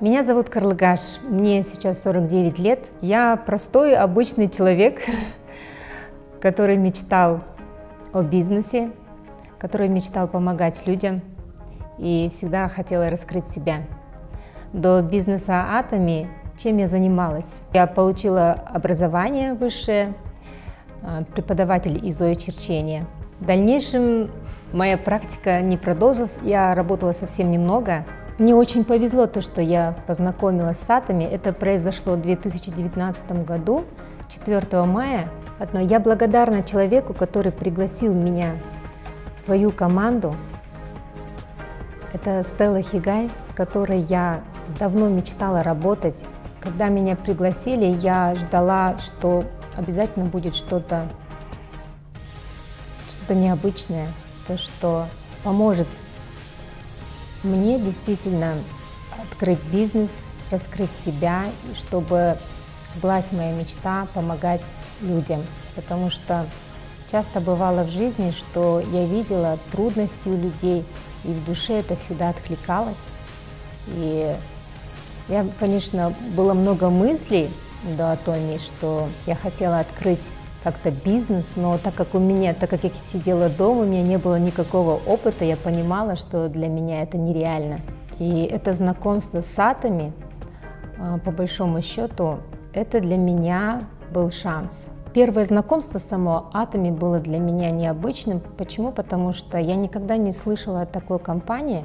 Меня зовут Карлыгаш, мне сейчас 49 лет. Я простой, обычный человек, который мечтал о бизнесе, который мечтал помогать людям и всегда хотела раскрыть себя. До бизнеса Атоми чем я занималась? Я получила образование высшее, а, преподаватель изоочерчения. В дальнейшем моя практика не продолжилась, я работала совсем немного. Мне очень повезло то, что я познакомилась с Атоми. Это произошло в 2019 году, 4 мая. Но я благодарна человеку, который пригласил меня в свою команду. Это Стелла Хигай, с которой я давно мечтала работать. Когда меня пригласили, я ждала, что обязательно будет что-то что-то необычное, то, что поможет мне действительно открыть бизнес, раскрыть себя, чтобы сбылась моя мечта помогать людям. Потому что часто бывало в жизни, что я видела трудности у людей, и в душе это всегда откликалось. И я, конечно, было много мыслей до Атоми, что я хотела открыть как-то бизнес, но так как у меня, так как я сидела дома, у меня не было никакого опыта, я понимала, что для меня это нереально. И это знакомство с Атоми, а, по большому счету, это для меня был шанс. Первое знакомство само Атоми было для меня необычным. Почему? Потому что я никогда не слышала о такой компании,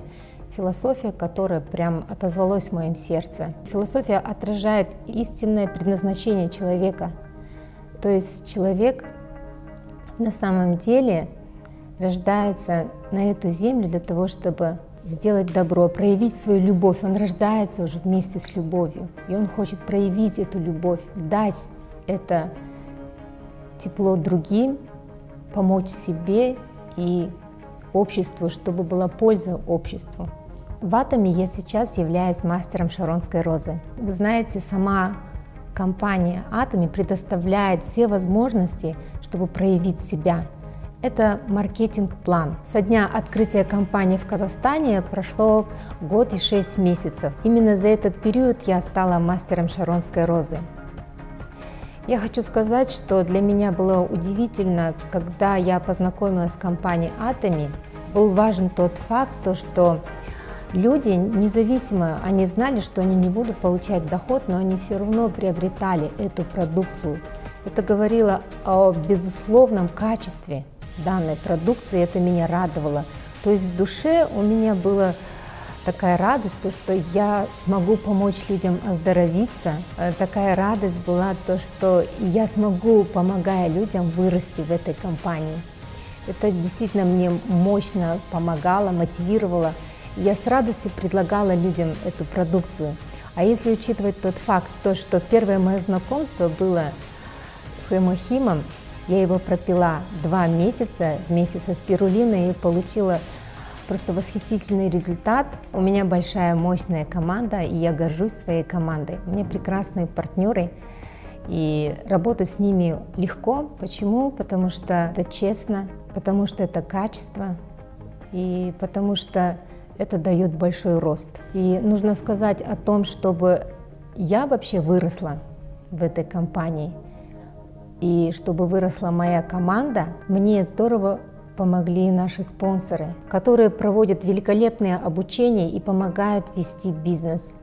философия, которая прям отозвалась в моем сердце. Философия отражает истинное предназначение человека. То есть человек на самом деле рождается на эту землю для того, чтобы сделать добро, проявить свою любовь. Он рождается уже вместе с любовью, и он хочет проявить эту любовь, дать это тепло другим, помочь себе и обществу, чтобы была польза обществу. В Атоме я сейчас являюсь мастером Шаронской розы. Вы знаете, сама компания Атоми предоставляет все возможности, чтобы проявить себя. Это маркетинг-план. Со дня открытия компании в Казахстане прошло год и шесть месяцев. Именно за этот период я стала мастером Шаронской розы. Я хочу сказать, что для меня было удивительно, когда я познакомилась с компанией Атоми, был важен тот факт, то, что люди, независимо, они знали, что они не будут получать доход, но они все равно приобретали эту продукцию. Это говорило о безусловном качестве данной продукции, это меня радовало. То есть в душе у меня была такая радость, то, что я смогу помочь людям оздоровиться. Э, такая радость была то, что я смогу, помогая людям, вырасти в этой компании. Это действительно мне мощно помогало, мотивировало. Я с радостью предлагала людям эту продукцию. А если учитывать тот факт, то, что первое мое знакомство было с хемохимом, я его пропила два месяца вместе со спирулиной и получила просто восхитительный результат. У меня большая мощная команда, и я горжусь своей командой. У меня прекрасные партнеры, и работать с ними легко. Почему? Потому что это честно, потому что это качество, и потому что это дает большой рост. И нужно сказать о том, чтобы я вообще выросла в этой компании, и чтобы выросла моя команда, мне здорово помогли наши спонсоры, которые проводят великолепное обучение и помогают вести бизнес.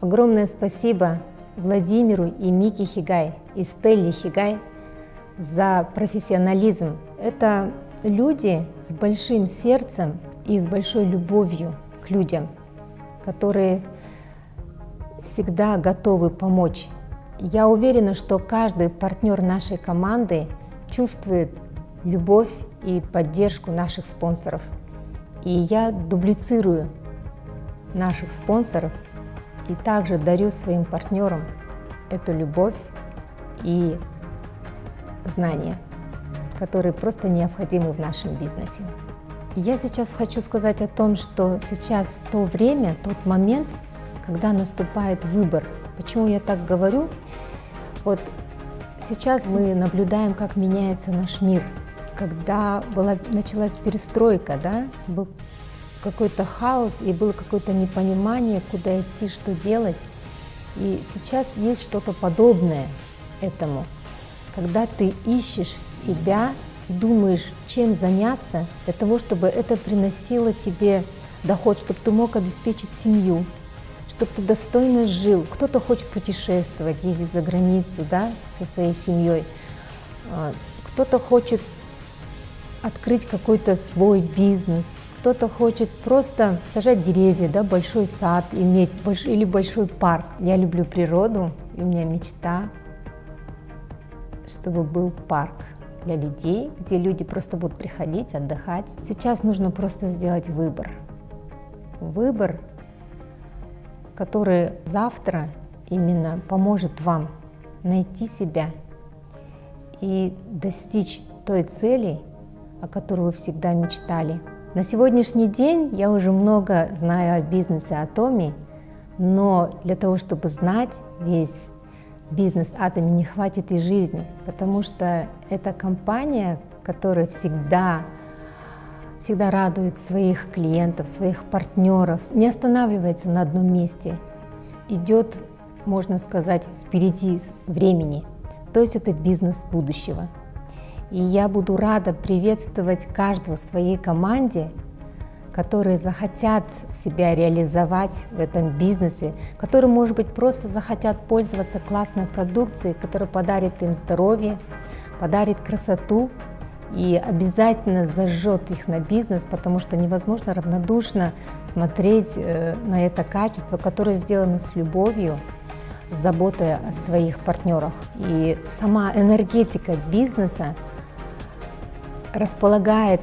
Огромное спасибо Владимиру и Мике Хигай и Стелле Хигай за профессионализм. Это люди с большим сердцем и с большой любовью к людям, которые всегда готовы помочь. Я уверена, что каждый партнер нашей команды чувствует любовь и поддержку наших спонсоров. И я дублицирую наших спонсоров и также дарю своим партнерам эту любовь и знания, которые просто необходимы в нашем бизнесе. Я сейчас хочу сказать о том, что сейчас то время, тот момент, когда наступает выбор. Почему я так говорю? Вот сейчас мы наблюдаем, как меняется наш мир – когда была, началась перестройка, да, был какой-то хаос и было какое-то непонимание, куда идти, что делать. И сейчас есть что-то подобное этому, когда ты ищешь себя, думаешь, чем заняться для того, чтобы это приносило тебе доход, чтобы ты мог обеспечить семью, чтобы ты достойно жил. Кто-то хочет путешествовать, ездить за границу, да, со своей семьей. А, кто-то хочет открыть какой-то свой бизнес, кто-то хочет просто сажать деревья, да, большой сад, иметь большой, или большой парк. Я люблю природу, и у меня мечта, чтобы был парк для людей, где люди просто будут приходить, отдыхать. Сейчас нужно просто сделать выбор. Выбор, который завтра именно поможет вам найти себя и достичь той цели, о которой вы всегда мечтали – на сегодняшний день я уже много знаю о бизнесе Атоми, но для того, чтобы знать весь бизнес Атоми, не хватит и жизни, потому что это компания, которая всегда всегда радует своих клиентов, своих партнеров, не останавливается на одном месте, идет, можно сказать, впереди времени. То есть это бизнес будущего. И я буду рада приветствовать каждого в своей команде, которые захотят себя реализовать в этом бизнесе, которые, может быть, просто захотят пользоваться классной продукцией, которая подарит им здоровье, подарит красоту и обязательно зажжет их на бизнес, потому что невозможно равнодушно смотреть э, на это качество, которое сделано с любовью, с заботой о своих партнерах. И сама энергетика бизнеса располагает,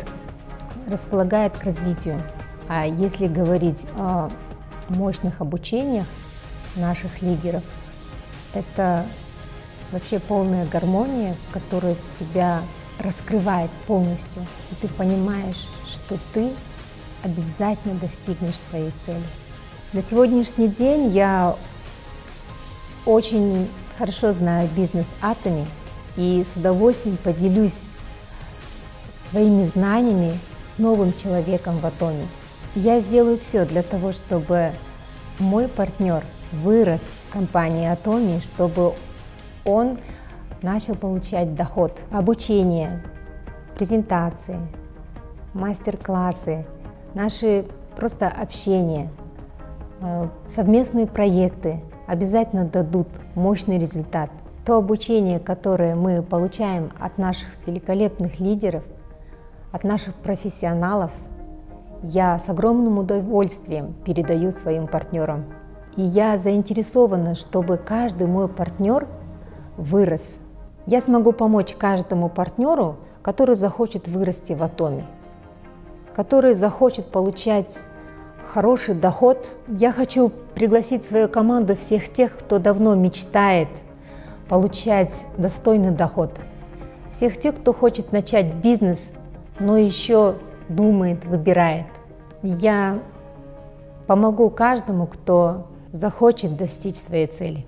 располагает к развитию. А если говорить о мощных обучениях наших лидеров, это вообще полная гармония, которая тебя раскрывает полностью. И ты понимаешь, что ты обязательно достигнешь своей цели. На сегодняшний день я очень хорошо знаю бизнес Атоми и с удовольствием поделюсь своими знаниями новым человеком в Атоме. Я сделаю все для того, чтобы мой партнер вырос в компании Атоми, чтобы он начал получать доход, обучение, презентации, мастер-классы, наши просто общения, э, совместные проекты обязательно дадут мощный результат. То обучение, которое мы получаем от наших великолепных лидеров – от наших профессионалов я с огромным удовольствием передаю своим партнерам. И я заинтересована, чтобы каждый мой партнер вырос. Я смогу помочь каждому партнеру, который захочет вырасти в атоме, который захочет получать хороший доход. Я хочу пригласить свою команду всех тех, кто давно мечтает получать достойный доход. Всех тех, кто хочет начать бизнес но еще думает, выбирает. Я помогу каждому, кто захочет достичь своей цели.